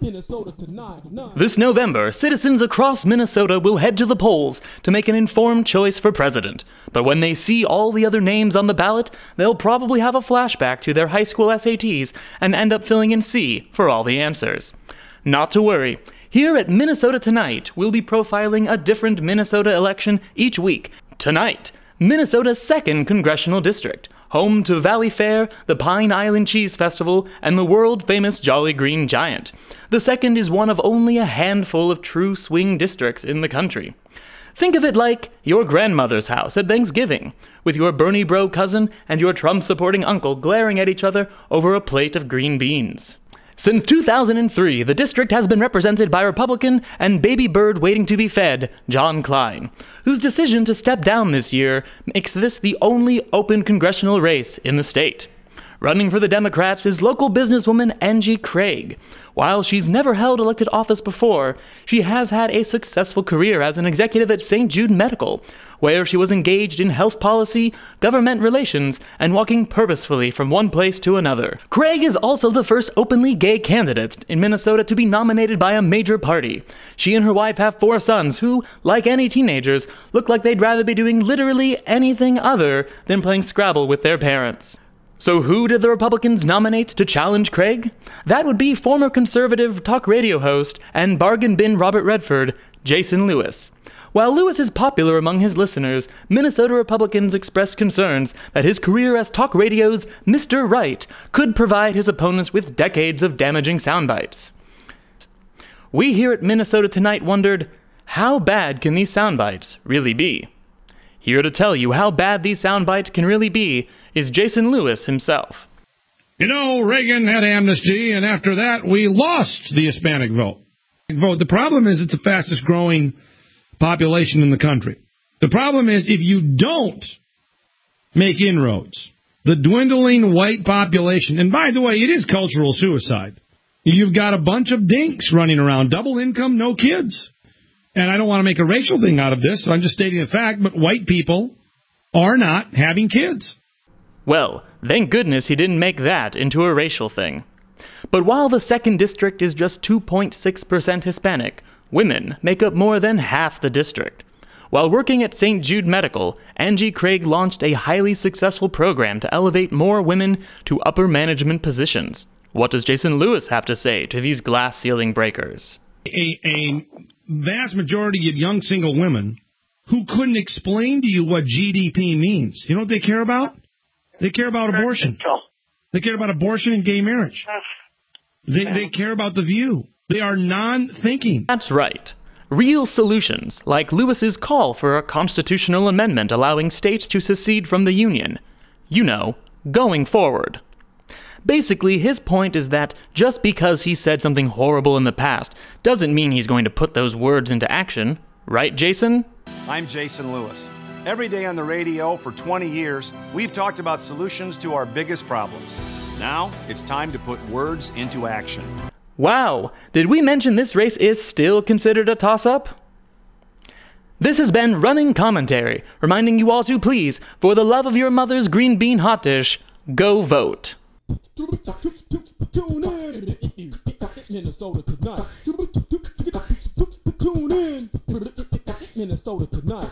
Minnesota tonight. This November, citizens across Minnesota will head to the polls to make an informed choice for president. But when they see all the other names on the ballot, they'll probably have a flashback to their high school SATs and end up filling in C for all the answers. Not to worry. Here at Minnesota Tonight, we'll be profiling a different Minnesota election each week. Tonight, Minnesota's 2nd Congressional District, home to Valleyfair, the Pine Island Cheese Festival, and the world famous Jolly Green Giant. The second is one of only a handful of true swing districts in the country. Think of it like your grandmother's house at Thanksgiving, with your Bernie bro cousin and your Trump supporting uncle glaring at each other over a plate of green beans. Since 2003, the district has been represented by Republican and baby bird waiting to be fed, John Kline, whose decision to step down this year makes this the only open congressional race in the state. Running for the Democrats is local businesswoman Angie Craig. While she's never held elected office before, she has had a successful career as an executive at St. Jude Medical, where she was engaged in health policy, government relations, and walking purposefully from one place to another. Craig is also the first openly gay candidate in Minnesota to be nominated by a major party. She and her wife have four sons who, like any teenagers, look like they'd rather be doing literally anything other than playing Scrabble with their parents. So, who did the Republicans nominate to challenge Craig? That would be former conservative talk radio host and bargain bin Robert Redford, Jason Lewis. While Lewis is popular among his listeners, Minnesota Republicans expressed concerns that his career as talk radio's Mr. Right could provide his opponents with decades of damaging sound bites. We here at Minnesota Tonight wondered how bad can these sound bites really be? Here to tell you how bad these sound bites can really be is Jason Lewis himself. You know, Reagan had amnesty, and after that, we lost the Hispanic vote. Vote. The problem is it's the fastest growing population in the country. The problem is if you don't make inroads, the dwindling white population, and by the way, it is cultural suicide. You've got a bunch of dinks running around, double income, no kids. And I don't want to make a racial thing out of this, so I'm just stating a fact, but white people are not having kids. Well, thank goodness he didn't make that into a racial thing. But while the 2nd District is just 2.6% Hispanic, women make up more than half the district. While working at St. Jude Medical, Angie Craig launched a highly successful program to elevate more women to upper management positions. What does Jason Lewis have to say to these glass ceiling breakers? A, a vast majority of young single women who couldn't explain to you what GDP means. You know what they care about? They care about abortion. They care about abortion and gay marriage. They, they care about the view. They are non thinking. That's right. Real solutions, like Lewis's call for a constitutional amendment allowing states to secede from the Union. You know, going forward. Basically, his point is that just because he said something horrible in the past doesn't mean he's going to put those words into action. Right, Jason? I'm Jason Lewis. Every day on the radio for 20 years, we've talked about solutions to our biggest problems. Now, it's time to put words into action. Wow, did we mention this race is still considered a toss up? This has been Running Commentary, reminding you all to please, for the love of your mother's green bean hot dish, go vote. Minnesota tonight. Tune in. Minnesota tonight.